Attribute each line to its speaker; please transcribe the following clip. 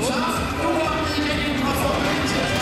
Speaker 1: Nein!